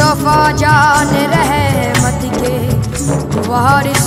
मुस्तफ़ा जान रहे मत के वारिस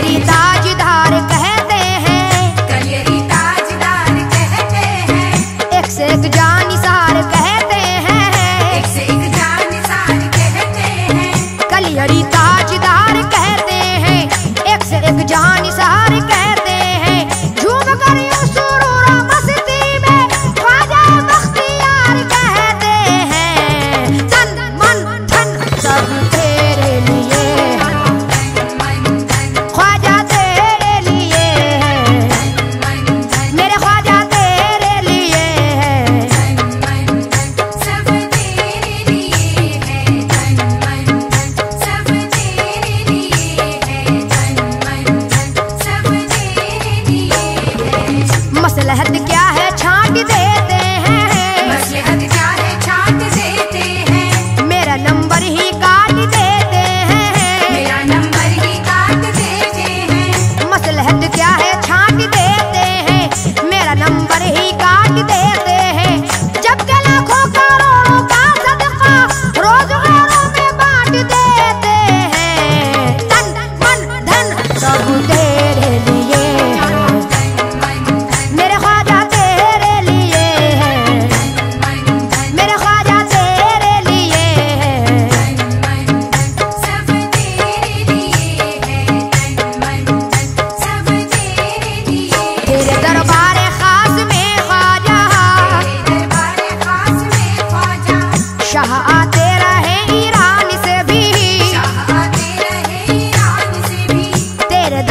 caridade.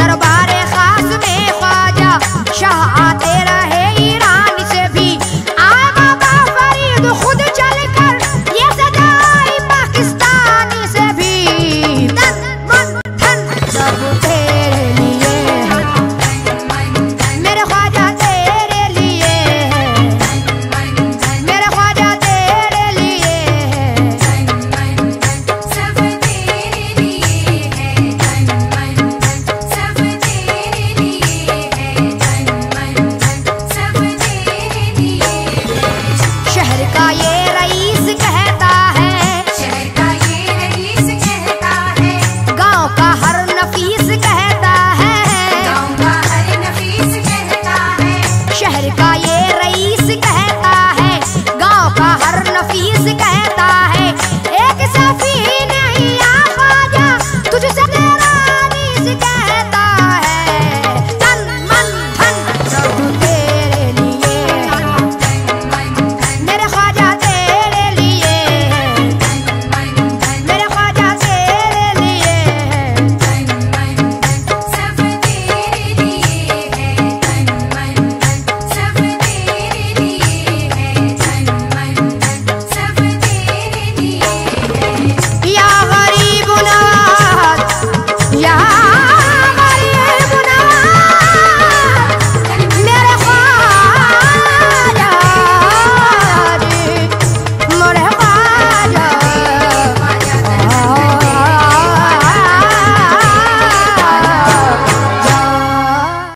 दरबार